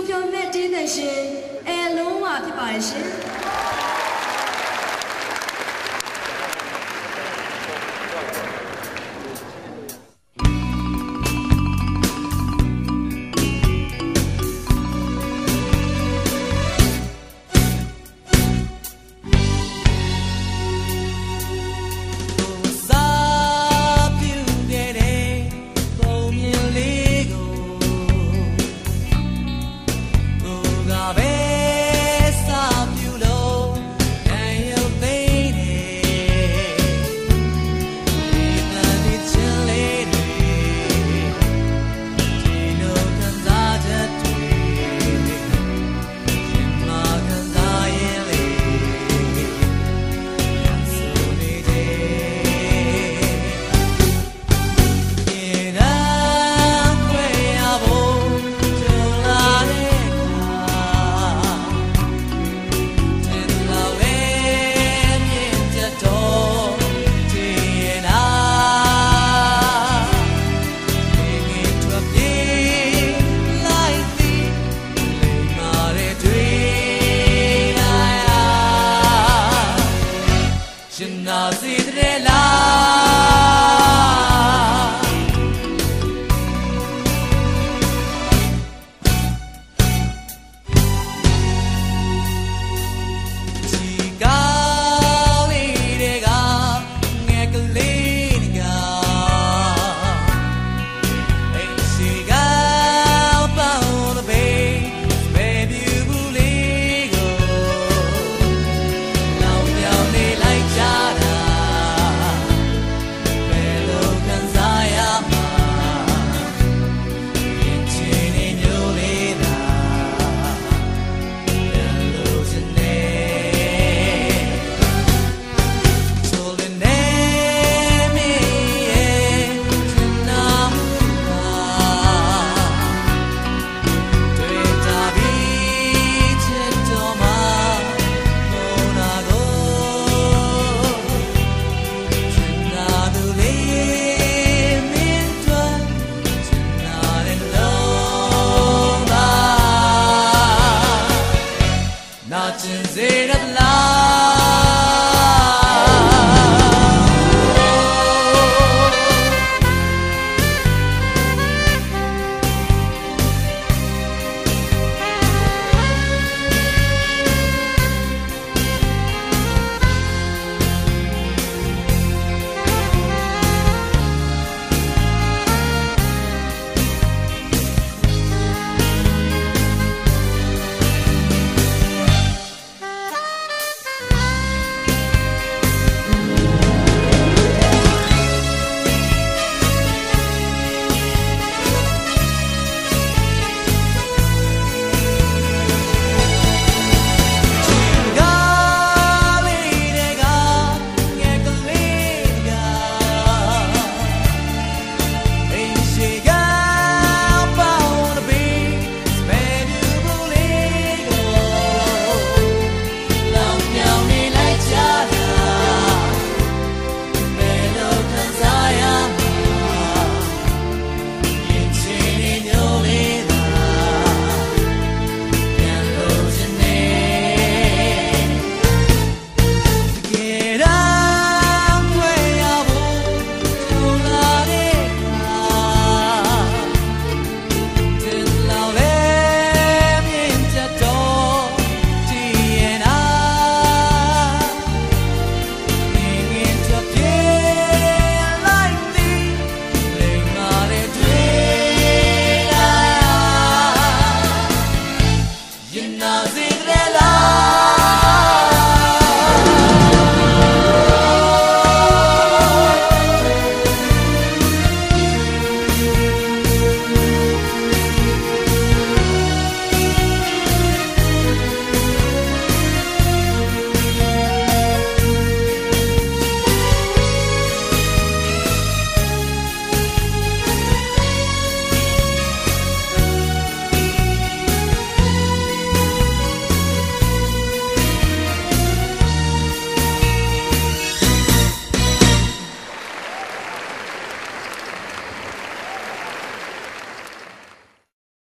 ဖြောဖြောမဲ့တင်းတဲ့ရှင်အဲလုံးဝဖြစ်ပါရဲ့ရှင်